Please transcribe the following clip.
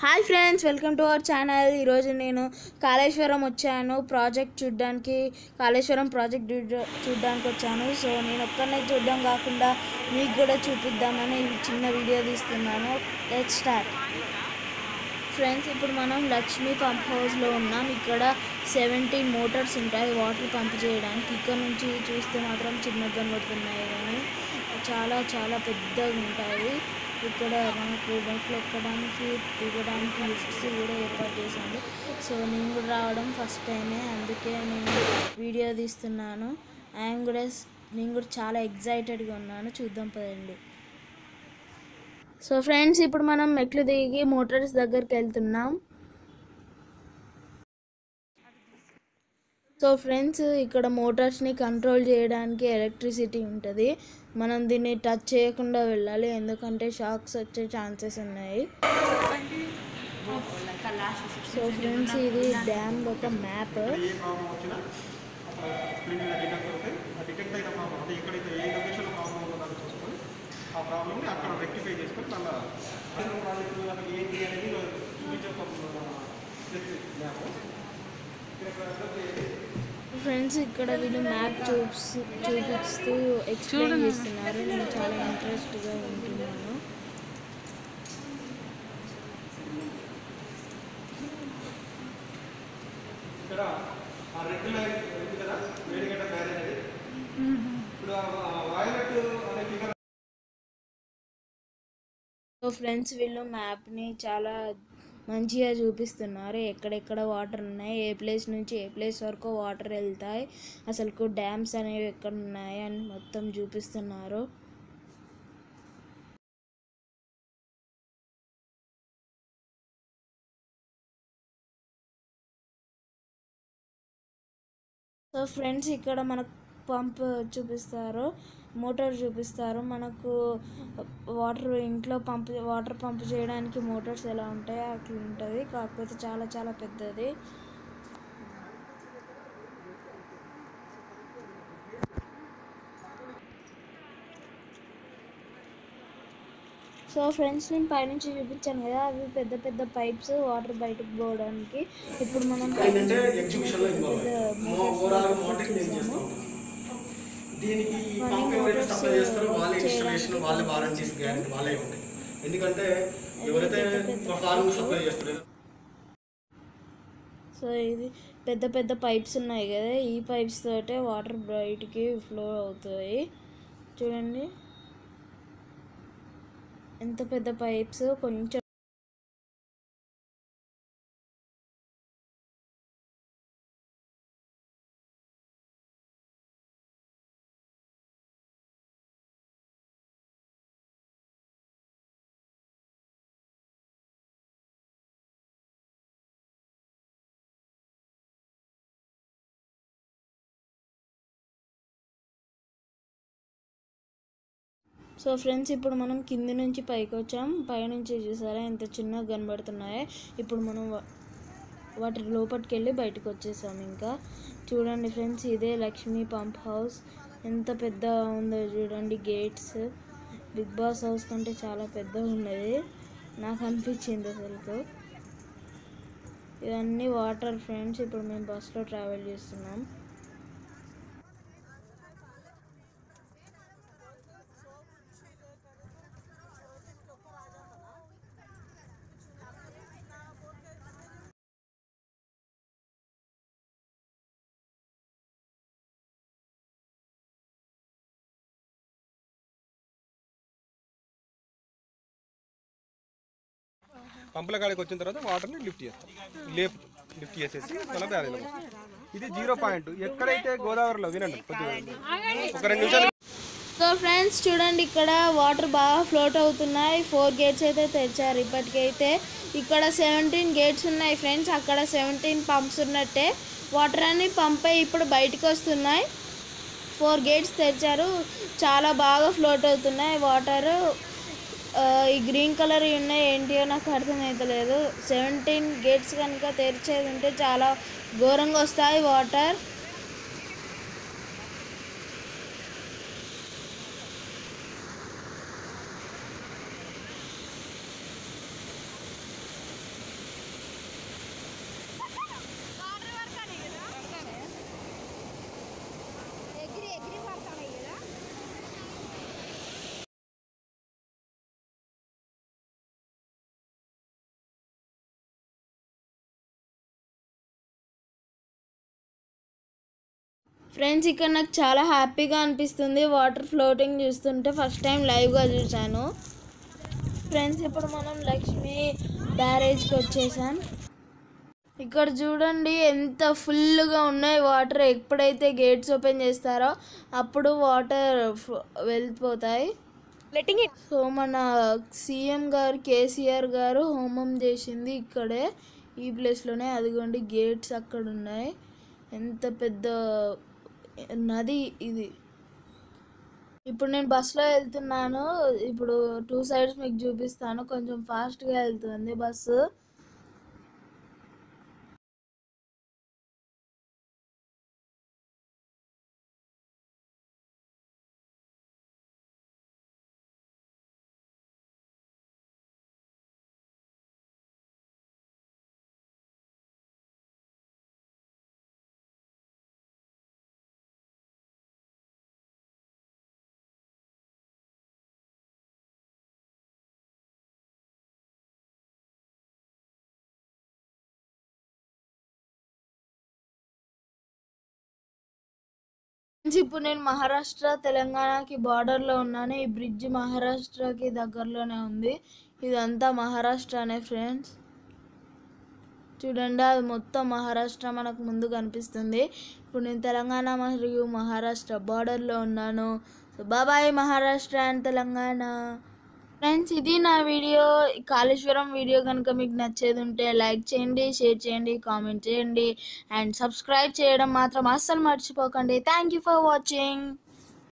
Hi friends welcome to our channel. ఈరోజు నేను కాళేశ్వరం వచ్చాను. ప్రాజెక్ట్ చూడడానికి కాళేశ్వరం ప్రాజెక్ట్ చూడ్డానికి చూడడానికి వచ్చాను. సో నేను ఒక్కనే చూడడం కాకుండా మీకు కూడా చూపిద్దామని చిన్న వీడియో తీస్తున్నాను. లెట్ స్టార్ట్ ఫ్రెండ్స్ ఇప్పుడు మనం లక్ష్మీ పంప్ హౌస్లో ఉన్నాం. ఇక్కడ సెవెంటీ మోటార్స్ ఉంటాయి. వాటర్ పంప్ చేయడానికి. ఇక్కడ నుంచి చూస్తే మాత్రం చిన్నగా అవుతున్నాయి కానీ చాలా చాలా పెద్దగా ఉంటాయి. ఇక్కడ మనకు మెట్లు ఎక్కడానికి దిగడానికి లిఫ్ట్స్ కూడా ఏర్పాటు చేశాను సో నేను కూడా రావడం ఫస్ట్ టైమే. అందుకే నేను వీడియో తీస్తున్నాను. ఆయన కూడా నేను కూడా చాలా ఎగ్జైటెడ్గా ఉన్నాను. చూద్దాం పదండి. సో ఫ్రెండ్స్ ఇప్పుడు మనం మెట్లు దిగి మోటార్స్ దగ్గరికి వెళ్తున్నాం. సో ఫ్రెండ్స్ ఇక్కడ మోటార్స్ని కంట్రోల్ చేయడానికి ఎలక్ట్రిసిటీ ఉంటుంది. మనం దీన్ని టచ్ చేయకుండా వెళ్ళాలి ఎందుకంటే షాక్స్ వచ్చే ఛాన్సెస్ ఉన్నాయి. సో ఫ్రెండ్స్ ఇది డ్యామ్ ఒక మ్యాప్. ఆ ప్రాబ్లమ్ని అక్కడ రెక్టిఫై చేసుకొని మళ్ళీ ఏంటి అనేది చూపించే ఒక మ్యాప్ ఫ్రెండ్స్ ఇక్కడ వీళ్ళు మ్యాప్ చూసి చూపిస్తూ ఎక్స్ప్లెయిన్ చేస్తున్నారు. నేను చాలా ఇంట్రెస్ట్గా ఉంటున్నాను. ఇక్కడ ఆ రెడ్ లైన్ ఉంది కదా? వేడిగడ్డ బ్యారేజ్ అనేది. ఇప్పుడు ఆ వాయిలెట్ అనే ఫిగర్ సో ఫ్రెండ్స్ వీళ్ళు మ్యాప్ని చాలా మంచిగా చూపిస్తున్నారు. ఎక్కడెక్కడ వాటర్ ఉన్నాయి ఏ ప్లేస్ నుంచి ఏ ప్లేస్ వరకు వాటర్ వెళ్తాయి అసలు డ్యామ్స్ అనేవి ఎక్కడ ఉన్నాయి అని మొత్తం చూపిస్తున్నారు. సో ఫ్రెండ్స్ ఇక్కడ మనకు పంప్ చూపిస్తారు. మోటార్ చూపిస్తారు. మనకు వాటర్ ఇంట్లో పంప్ వాటర్ పంప్ చేయడానికి మోటార్స్ ఎలా ఉంటాయో అట్లా ఉంటుంది. కాకపోతే చాలా చాలా పెద్దది. సో ఫ్రెండ్స్ నేను పైనుంచి చూపించాను కదా అవి పెద్ద పెద్ద పైప్స్ వాటర్ బయటకు పోవడానికి. ఇప్పుడు మనం దీనికి సప్లై చేస్తారో వాళ్ళే ఇన్స్టాలేషన్ వాళ్ళే వారంటీస్ గ్యారెంటీ వాళ్ళే ఉంటాయి. ఎందుకంటే ఎవరైతే ఫార్మ్ సప్లై చేస్తారో సో ఇది పెద్ద పెద్ద పైప్స్ ఉన్నాయి కదా ఈ పైప్స్ తోటే వాటర్ బయటికి ఫ్లో అవుతాయి. చూడండి. ఎంత పెద్ద పైప్స్ కొంచెం సో ఫ్రెండ్స్ ఇప్పుడు మనం కింది నుంచి పైకి వచ్చాం. పైనుంచి చూసారా ఎంత చిన్నగా కనబడుతున్నాయో. ఇప్పుడు మనం వా- వాటి లోపలికి వెళ్ళి బయటకు వచ్చేసాం ఇంకా. చూడండి ఫ్రెండ్స్ ఇదే లక్ష్మీ పంప్ హౌస్. ఎంత పెద్ద ఉందో చూడండి గేట్స్. బిగ్ బాస్ హౌస్ కంటే చాలా పెద్దగా ఉన్నది. నాకు అనిపించింది అసలు ఇవన్నీ వాటర్ ఫ్రెండ్స్ ఇప్పుడు మేము బస్సులో ట్రావెల్ చేస్తున్నాం. పంపుల కాడికి వచ్చిన తర్వాత వాటర్ని లిఫ్ట్ చేస్తాం. లేపు లిఫ్ట్ చేసేసి మన బ్యారేజ్లో ఇది జీరో పాయింట్. ఎక్కడైతే గోదావరిలో వినండి ఒక రెండు నిమిషాలు. సో ఫ్రెండ్స్ చూడండి ఇక్కడ వాటర్ బాగా ఫ్లోట్ అవుతున్నాయి. ఫోర్ గేట్స్ అయితే తెరిచారు ఇప్పటికైతే. ఇక్కడ సెవెంటీన్ గేట్స్ ఉన్నాయి ఫ్రెండ్స్ అక్కడ సెవెంటీన్ పంప్స్ ఉన్నట్టే. వాటర్ అన్ని పంప్ అయ్యి ఇప్పుడు బయటకు వస్తున్నాయి. ఫోర్ గేట్స్ తెరిచారు. చాలా బాగా ఫ్లోట్ అవుతున్నాయి. వాటర్ ఈ గ్రీన్ కలర్ ఉన్నాయి ఏంటియో నాకు అర్థమవుతలేదు సెవెంటీన్ గేట్స్ కనుక తెరిచేది ఉంటే చాలా ఘోరంగా వస్తాయి వాటర్ ఫ్రెండ్స్ ఇక్కడ నాకు చాలా హ్యాపీగా అనిపిస్తుంది వాటర్ ఫ్లోటింగ్ చూస్తుంటే. ఫస్ట్ టైం లైవ్గా చూశాను. ఫ్రెండ్స్ ఇప్పుడు మనం లక్ష్మీ బ్యారేజ్కి వచ్చేసాం. ఇక్కడ చూడండి ఎంత ఫుల్గా ఉన్నాయి వాటర్. ఎప్పుడైతే గేట్స్ ఓపెన్ చేస్తారో అప్పుడు వాటర్ వెళ్ళిపోతాయి. సో మన సీఎం గారు కేసీఆర్ గారు హోమం చేసింది ఇక్కడే. ఈ ప్లేస్లోనే. అదిగోండి గేట్స్ అక్కడ ఉన్నాయి ఎంత పెద్ద నది ఇది. ఇప్పుడు నేను బస్సులో వెళ్తున్నాను. ఇప్పుడు టూ సైడ్స్ మీకు చూపిస్తాను. కొంచెం ఫాస్ట్గా వెళ్తుంది బస్సు ఫ్రెండ్స్, ఇప్పుడు నేను మహారాష్ట్ర తెలంగాణకి బార్డర్లో ఉన్నాను. ఈ బ్రిడ్జ్ మహారాష్ట్రకి దగ్గరలోనే ఉంది. ఇదంతా మహారాష్ట్రనే ఫ్రెండ్స్. చూడండి అది మొత్తం మహారాష్ట్ర మనకు ముందు కనిపిస్తుంది. ఇప్పుడు నేను తెలంగాణ మరియు మహారాష్ట్ర బార్డర్లో ఉన్నాను. సో బాబాయ్ మహారాష్ట్ర అండ్ తెలంగాణ. ఫ్రెండ్స్ ఇది నా వీడియో. కాళేశ్వరం వీడియో కనుక మీకు నచ్చేది ఉంటే లైక్ చేయండి షేర్ చేయండి కామెంట్ చేయండి. అండ్ సబ్స్క్రైబ్ చేయడం మాత్రం అస్సలు మర్చిపోకండి. Thank you for watching.